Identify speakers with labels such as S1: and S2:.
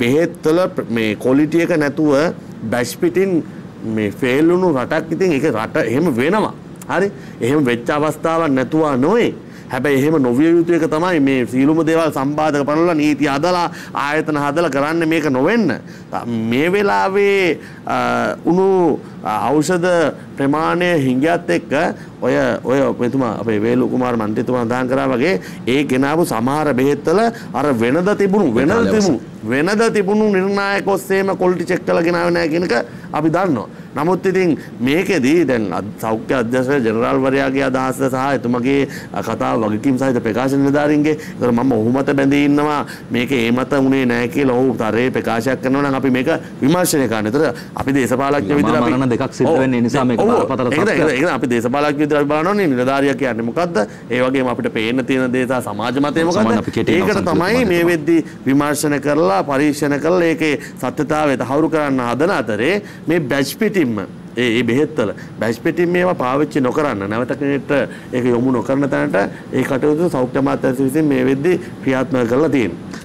S1: බෙහෙත්වල මේ කොලිටිය එක නැතුව බැෂ් පිටින් මේ ෆෙල්ලුණු රටක් ඉතින් ඒක රට එහෙම වෙනවා. හරි එහෙම වෙච්ච අවස්ථාවක් නැතුවා නොවේ. හැබැයි එහෙම නොවිය යුතු එක තමයි මේ සීලුම දේවල් සම්බාධක පනවලා නීති හදලා ආයතන හදලා කරන්න මේක නොවෙන්න. මේ වෙලාවේ උණු ඖෂධ ප්‍රමාණය හිංගියත් එක්ක ඔය ඔය මෙතුමා අපේ වේලු කුමාර මන්ත්‍රීතුමා සඳහන් කරා වගේ ඒ ගෙනාවු සමහර බෙහෙත්වල අර වෙනද තිබුණු වෙනද තිබුණු වෙනද තිබුණු නිර්ණායක ඔස්සේම ක්වොලිටි චෙක් කරලා ගෙනාවේ නැහැ කියන එක අපි දන්නවා. නමුත් ඉතින් මේකෙදී දැන් සෞඛ්‍ය අධ්‍යක්ෂක ජෙනරාල්වරයාගේ අදහස සහ එතුමගේ කතාව වගකීම් සහිත ප්‍රකාශන නිලධාරීන්ගේ ඒතර මම ඔහු මත බැඳී ඉන්නවා මේක ඒ මත උනේ නැහැ කියලා ඔහු තරේ ප්‍රකාශයක් කරනවා නම් අපි මේක විමර්ශනය කරන්න. ඒතර අපි දේශපාලඥ විදිහට අපි
S2: මරණ දෙකක් සිද්ධ වෙන්නේ නිසා මේක බරපතල
S1: තත්ත්වයක්. ඒක අපි දේශපාලඥ විදිහට අපි බලන්න ඕනේ නිලධාරියා කියන්නේ මොකද්ද? ඒ වගේම අපිට පේන්න තියෙන දේ සහ සමාජ මතය මොකද්ද? ඒකට තමයි මේ වෙද්දී විමර්ශන කරලා පරීක්ෂණ කරලා ඒකේ සත්‍යතාවය තහවුරු කරන්න හදන අතරේ මේ බැච් පිටින්ම ඒ බෙහෙත්තල බැස් පිටින් මේවා පාවිච්චි නොකරන්න නැවත කෙනෙක්ට ඒක යොමු නොකරන තැනට ඒ කටයුතු සෞඛ්‍ය අමාත්‍යාංශ විසින් මේ වෙද්දී ක්‍රියාත්මක කරලා තියෙනවා.